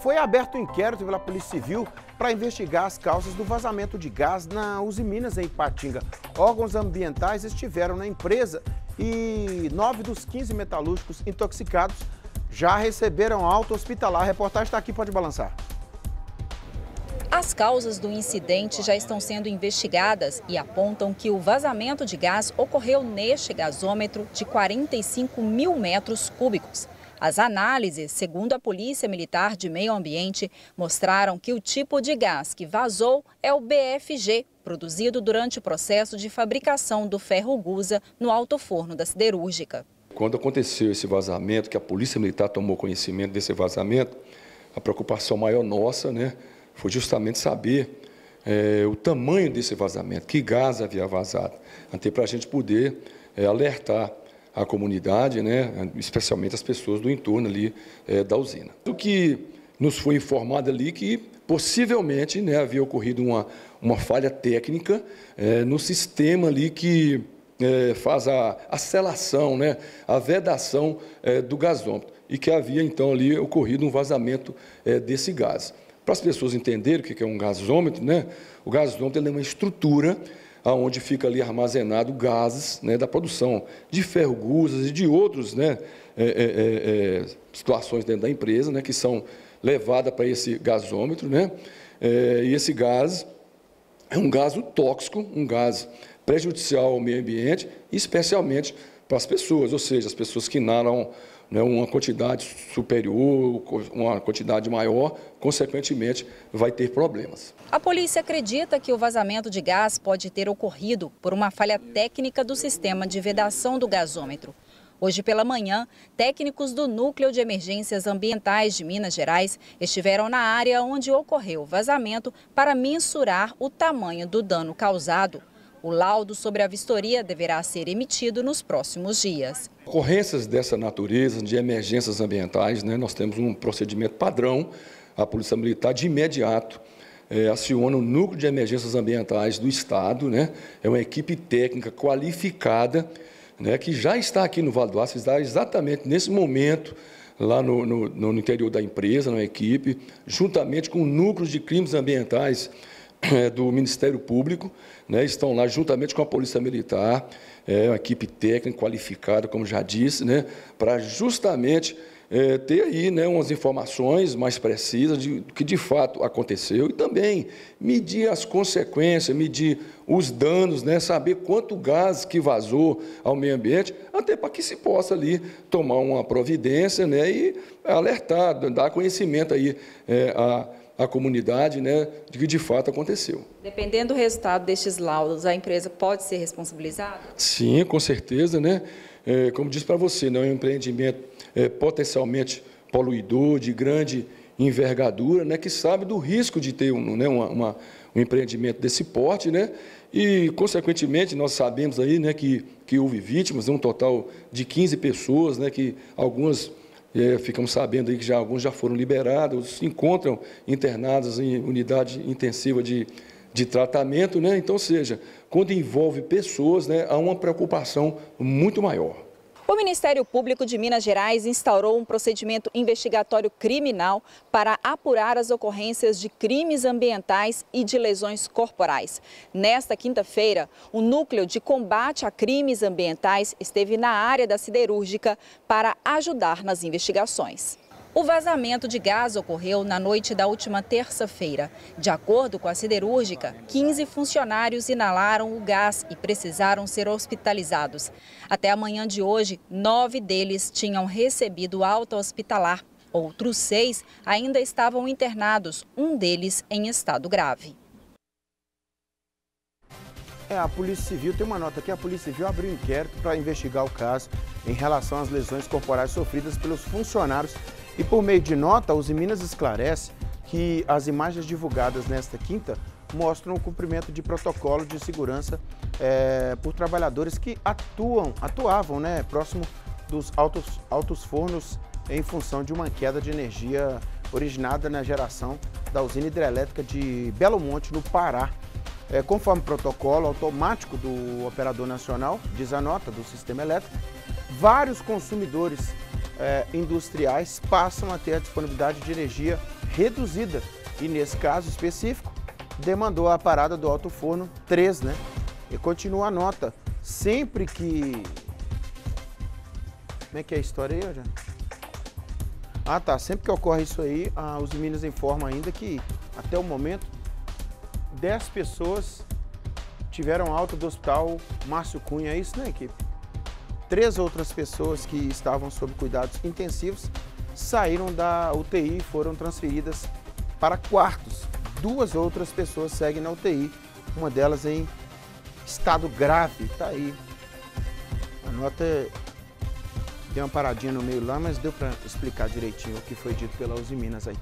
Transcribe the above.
Foi aberto um inquérito pela Polícia Civil para investigar as causas do vazamento de gás na Uzi Minas, em Ipatinga. Órgãos ambientais estiveram na empresa e nove dos 15 metalúrgicos intoxicados já receberam alta hospitalar. A reportagem está aqui, pode balançar. As causas do incidente já estão sendo investigadas e apontam que o vazamento de gás ocorreu neste gasômetro de 45 mil metros cúbicos. As análises, segundo a Polícia Militar de Meio Ambiente, mostraram que o tipo de gás que vazou é o BFG, produzido durante o processo de fabricação do ferro gusa no alto forno da siderúrgica. Quando aconteceu esse vazamento, que a Polícia Militar tomou conhecimento desse vazamento, a preocupação maior nossa, né, foi justamente saber é, o tamanho desse vazamento, que gás havia vazado, até para a gente poder é, alertar a comunidade, né, especialmente as pessoas do entorno ali é, da usina. O que nos foi informado ali que possivelmente né, havia ocorrido uma, uma falha técnica é, no sistema ali que é, faz a, a selação, né, a vedação é, do gasômetro, e que havia então ali ocorrido um vazamento é, desse gás. Para as pessoas entenderem o que é um gasômetro, né? o gasômetro é uma estrutura onde fica ali armazenado gases né, da produção de ferro gusas e de outros né, é, é, é, é, situações dentro da empresa né, que são levadas para esse gasômetro. Né, é, e esse gás é um gás tóxico, um gás prejudicial ao meio ambiente, especialmente para as pessoas, ou seja, as pessoas que inalam né, uma quantidade superior, uma quantidade maior, consequentemente vai ter problemas. A polícia acredita que o vazamento de gás pode ter ocorrido por uma falha técnica do sistema de vedação do gasômetro. Hoje pela manhã, técnicos do Núcleo de Emergências Ambientais de Minas Gerais estiveram na área onde ocorreu o vazamento para mensurar o tamanho do dano causado. O laudo sobre a vistoria deverá ser emitido nos próximos dias. Ocorrências dessa natureza, de emergências ambientais, né, nós temos um procedimento padrão. A Polícia Militar, de imediato, é, aciona o Núcleo de Emergências Ambientais do Estado, né, é uma equipe técnica qualificada, né, que já está aqui no Vale do Aço, está exatamente nesse momento lá no, no, no interior da empresa, na equipe, juntamente com núcleos de crimes ambientais do Ministério Público, né, estão lá juntamente com a Polícia Militar, é, uma equipe técnica qualificada, como já disse, né, para justamente é, ter aí né, umas informações mais precisas de, que de fato aconteceu e também medir as consequências, medir os danos, né, saber quanto gás que vazou ao meio ambiente, até para que se possa ali tomar uma providência né, e alertar, dar conhecimento aí é, a a comunidade né, de que de fato aconteceu. Dependendo do resultado destes laudos, a empresa pode ser responsabilizada? Sim, com certeza. Né? É, como disse para você, não é um empreendimento é, potencialmente poluidor, de grande envergadura, né, que sabe do risco de ter um, né, uma, uma, um empreendimento desse porte, né, e, consequentemente, nós sabemos aí, né, que, que houve vítimas, um total de 15 pessoas, né, que algumas ficamos sabendo aí que já alguns já foram liberados, se encontram internados em unidade intensiva de, de tratamento, né? Então, seja, quando envolve pessoas, né, há uma preocupação muito maior. O Ministério Público de Minas Gerais instaurou um procedimento investigatório criminal para apurar as ocorrências de crimes ambientais e de lesões corporais. Nesta quinta-feira, o Núcleo de Combate a Crimes Ambientais esteve na área da siderúrgica para ajudar nas investigações. O vazamento de gás ocorreu na noite da última terça-feira. De acordo com a siderúrgica, 15 funcionários inalaram o gás e precisaram ser hospitalizados. Até a manhã de hoje, nove deles tinham recebido alta hospitalar. Outros seis ainda estavam internados, um deles em estado grave. É, a Polícia Civil tem uma nota aqui, a Polícia Civil abriu um inquérito para investigar o caso em relação às lesões corporais sofridas pelos funcionários e por meio de nota, os Minas esclarece que as imagens divulgadas nesta quinta mostram o cumprimento de protocolo de segurança é, por trabalhadores que atuam, atuavam né, próximo dos altos, altos fornos em função de uma queda de energia originada na geração da usina hidrelétrica de Belo Monte, no Pará. É, conforme protocolo automático do operador nacional, diz a nota do sistema elétrico, vários consumidores é, industriais passam a ter a disponibilidade de energia reduzida. E nesse caso específico, demandou a parada do alto forno 3, né? E continua a nota. Sempre que. Como é que é a história aí, já? Ah, tá. Sempre que ocorre isso aí, os Minas informam ainda que, até o momento, 10 pessoas tiveram alta do hospital Márcio Cunha. É isso, né, equipe? Três outras pessoas que estavam sob cuidados intensivos saíram da UTI e foram transferidas para quartos. Duas outras pessoas seguem na UTI, uma delas em estado grave. Está aí. A nota deu uma paradinha no meio lá, mas deu para explicar direitinho o que foi dito pela Uzi Minas aí.